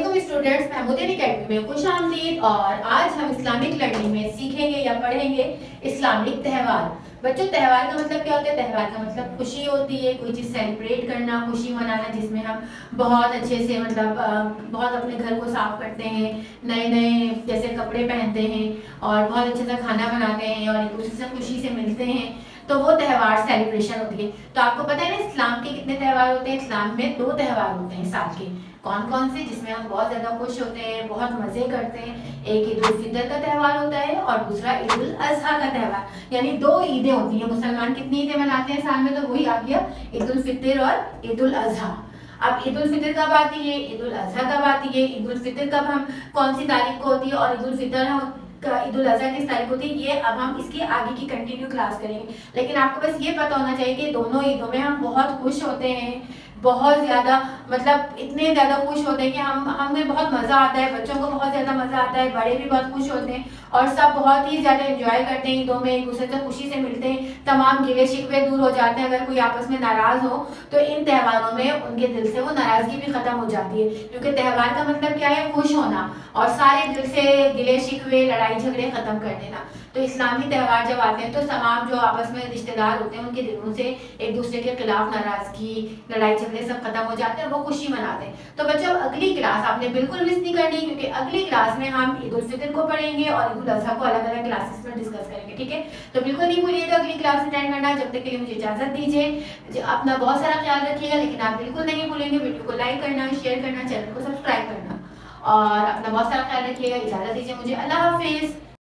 Aslam students महमूदिन academy में खुश आमदीद और आज हम इस्लामिक लर्निंग में सीखेंगे या पढ़ेंगे इस्लामिक त्यौहार। बच्चों, त्यौहार का मतलब क्या होता है? त्यौहार का मतलब खुशी होती है, कोई चीज़ सेलिब्रेट करना, खुशी मनाना, जिसमें हम बहुत अच्छे से मतलब बहुत अपने घर को साफ़ करते हैं नए नए जैसे कपड़े पहनते हैं और बहुत अच्छे से खाना बनाते हैं और एक दूसरे से खुशी से मिलते हैं। तो वो त्यौहार सेलिब्रेशन होती है। तो आपको पता है ना, इस्लाम के कितने त्यौहार होते हैं? इस्लाम में दो त्यौहार होते हैं साल के। कौन कौन से? जिसमें हम बहुत ज़्यादा खुश होते हैं, बहुत मज़े करते हैं। एक ईद उल फितर का त्यौहार होता है और दूसरा ईद उल अजहा का त्यौहार। यानी दो ईदें होती हैं। मुसलमान कितनी ईदें मनाते हैं साल में? तो वही आ गया ईद उल फितर और ईद उल अजहा। अब ईद उल फितर कब आती है? ईद उल अजहा कब आती है? ईद उल फितर कब हम, कौन सी तारीख को होती है? और ईद उल फितर ईद उल अजहा किस तारीख को थी ये अब हम इसकी आगे की कंटिन्यू क्लास करेंगे। लेकिन आपको बस ये पता होना चाहिए कि दोनों ईदों में हम बहुत खुश होते हैं। बहुत ज़्यादा मतलब इतने ज़्यादा खुश होते हैं कि हम हमें बहुत मज़ा आता है, बच्चों को बहुत ज़्यादा मज़ा आता है, बड़े भी बहुत खुश होते हैं और सब बहुत ही ज़्यादा इंजॉय करते हैं ईदों में एक दूसरे से खुशी से मिलते हैं, तमाम गिले शिकवे दूर हो जाते हैं, अगर कोई आपस में नाराज़ हो तो इन त्योहारों में उनके दिल से वो नाराज़गी भी ख़त्म हो जाती है, क्योंकि त्यौहार का मतलब क्या है? खुश होना और सारे दिल से गिले शिकवे, लड़ाई झगड़े ख़त्म कर देना। तो इस्लामी त्यौहार जब आते हैं तो तमाम जो आपस में रिश्तेदार होते हैं, उनके दिलों से एक दूसरे के खिलाफ नाराज़गी, लड़ाई सब खत्म हो जाते हैं वो खुशी मनाते हैं। तो बच्चों, अगली क्लास आपने बिल्कुल मिस नहीं करनी क्योंकि अगली क्लास में हम ईद उल फितर को पढ़ेंगे और ईद उल अजहा को अलग अलग क्लासेस में डिस्कस करेंगे, ठीक है? तो बिल्कुल नहीं भूलिएगा अगली क्लास अटेंड करना। जब तक के लिए मुझे इजाज़त दीजिए। अपना बहुत सारा ख्याल रखिएगा, लेकिन आप बिल्कुल नहीं भूलेंगे। वीडियो को लाइक करना शेयर करना चैनल को सब्सक्राइब करना और अपना बहुत सारा ख्याल रखिएगा। इजाज़त दीजिए मुझे। अल्लाह हाफिज़।